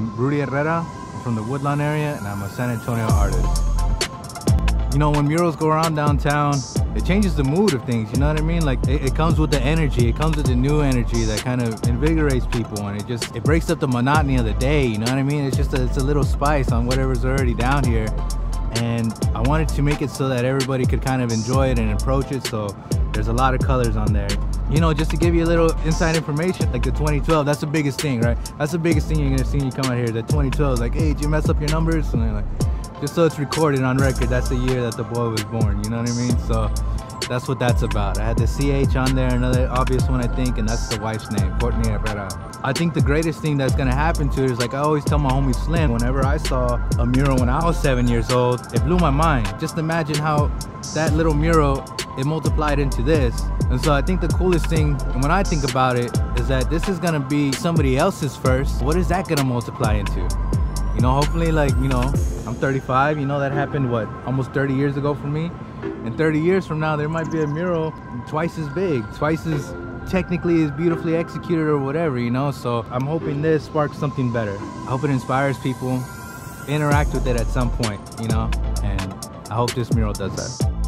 I'm Rudy Herrera I'm from the Woodlawn area and I'm a San Antonio artist. You know, when murals go around downtown, it changes the mood of things, you know what I mean? Like, it, it, comes with the energy, it comes with the new energy that kind of invigorates people and it just, it breaks up the monotony of the day, you know what I mean? It's just, a, it's a little spice on whatever's already down here. And I wanted to make it so that everybody could kind of enjoy it and approach it, so there's a lot of colors on there. You know, just to give you a little inside information, like the 2012, that's the biggest thing, right? That's the biggest thing you're gonna see when you come out here. The 2012 like, hey, did you mess up your numbers? And they're like, just so it's recorded on record, that's the year that the boy was born, you know what I mean? So that's what that's about. I had the CH on there, another obvious one I think, and that's the wife's name, Courtney Herrera. I think the greatest thing that's gonna happen to it is like I always tell my homie Slim, whenever I saw a mural when I was seven years old, it blew my mind. Just imagine how that little mural, it multiplied into this. And so I think the coolest thing, and when I think about it, is that this is gonna be somebody else's first. What is that gonna multiply into? You know, hopefully like, you know, I'm 35, you know, that happened, what, almost 30 years ago for me? And 30 years from now, there might be a mural twice as big, twice as technically as beautifully executed or whatever, you know? So I'm hoping this sparks something better. I hope it inspires people, interact with it at some point, you know? And I hope this mural does that.